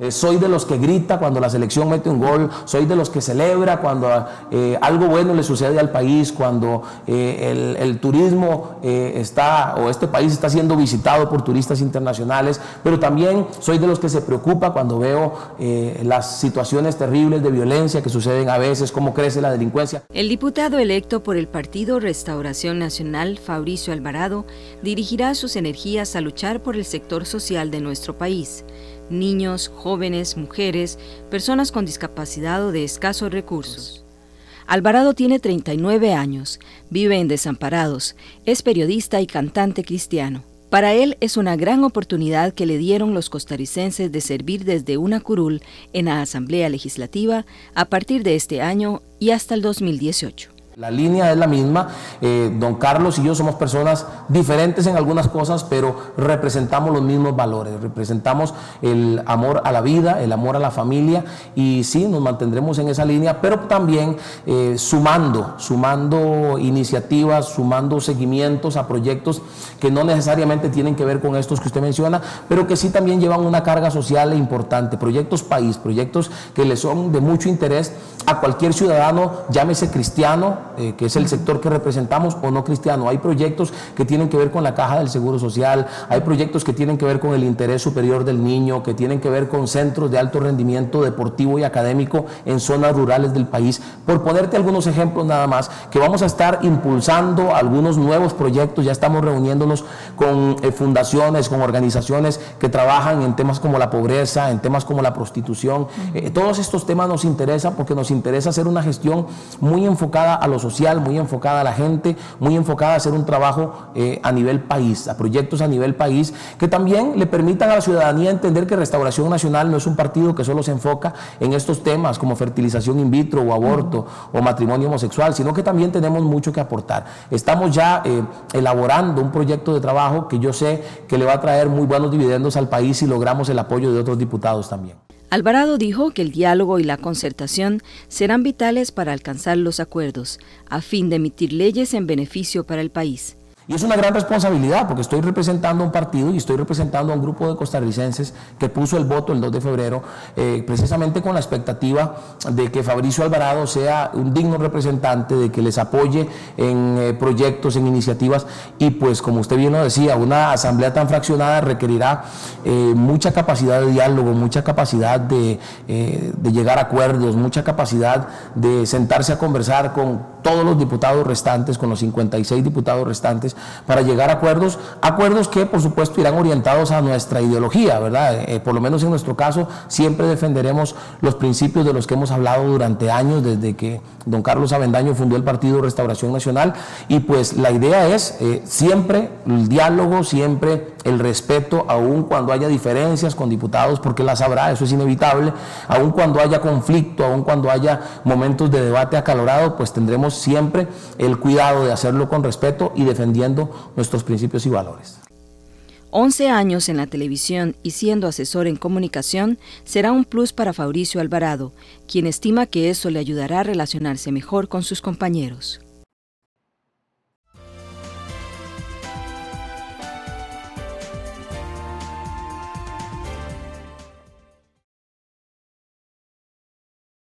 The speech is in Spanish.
Eh, soy de los que grita cuando la selección mete un gol, soy de los que celebra cuando eh, algo bueno le sucede al país, cuando eh, el, turismo está o este país está siendo visitado por turistas internacionales, pero también soy de los que se preocupa cuando veo las situaciones terribles de violencia que suceden a veces, cómo crece la delincuencia. El diputado electo por el Partido Restauración Nacional, Fabricio Alvarado, dirigirá sus energías a luchar por el sector social de nuestro país niños, jóvenes, mujeres, personas con discapacidad o de escasos recursos. Alvarado tiene 39 años, vive en Desamparados, es periodista y cantante cristiano. Para él es una gran oportunidad que le dieron los costarricenses de servir desde una curul en la Asamblea Legislativa a partir de este año y hasta el 2018. La línea es la misma. Eh, don Carlos y yo somos personas diferentes en algunas cosas, pero representamos los mismos valores. Representamos el amor a la vida, el amor a la familia y sí, nos mantendremos en esa línea, pero también eh, sumando, sumando iniciativas, sumando seguimientos a proyectos que no necesariamente tienen que ver con estos que usted menciona, pero que sí también llevan una carga social importante. Proyectos país, proyectos que le son de mucho interés a cualquier ciudadano, llámese cristiano, eh, que es el sector que representamos, o no cristiano. Hay proyectos que tienen que ver con la caja del Seguro Social, hay proyectos que tienen que ver con el interés superior del niño, que tienen que ver con centros de alto rendimiento deportivo y académico en zonas rurales del país. Por ponerte algunos ejemplos nada más, que vamos a estar impulsando algunos nuevos proyectos, ya estamos reuniéndonos con eh, fundaciones, con organizaciones que trabajan en temas como la pobreza, en temas como la prostitución. Eh, todos estos temas nos interesan porque nos interesa hacer una gestión muy enfocada a lo social, muy enfocada a la gente, muy enfocada a hacer un trabajo eh, a nivel país, a proyectos a nivel país, que también le permitan a la ciudadanía entender que Restauración Nacional no es un partido que solo se enfoca en estos temas como fertilización in vitro o aborto o matrimonio homosexual, sino que también tenemos mucho que aportar. Estamos ya eh, elaborando un proyecto de trabajo que yo sé que le va a traer muy buenos dividendos al país si logramos el apoyo de otros diputados también. Alvarado dijo que el diálogo y la concertación serán vitales para alcanzar los acuerdos, a fin de emitir leyes en beneficio para el país. Y es una gran responsabilidad porque estoy representando a un partido y estoy representando a un grupo de costarricenses que puso el voto el 2 de febrero, eh, precisamente con la expectativa de que Fabricio Alvarado sea un digno representante, de que les apoye en eh, proyectos, en iniciativas. Y pues, como usted bien lo decía, una asamblea tan fraccionada requerirá eh, mucha capacidad de diálogo, mucha capacidad de, de llegar a acuerdos, mucha capacidad de sentarse a conversar con todos los diputados restantes, con los 56 diputados restantes para llegar a acuerdos, acuerdos que por supuesto irán orientados a nuestra ideología, ¿verdad? Eh, por lo menos en nuestro caso siempre defenderemos los principios de los que hemos hablado durante años desde que don Carlos Avendaño fundó el Partido Restauración Nacional y pues la idea es eh, siempre el diálogo, siempre el respeto, aun cuando haya diferencias con diputados, porque las habrá, eso es inevitable, aun cuando haya conflicto, aun cuando haya momentos de debate acalorado, pues tendremos siempre el cuidado de hacerlo con respeto y defendiendo nuestros principios y valores. 11 años en la televisión y siendo asesor en comunicación será un plus para Fabricio Alvarado, quien estima que eso le ayudará a relacionarse mejor con sus compañeros.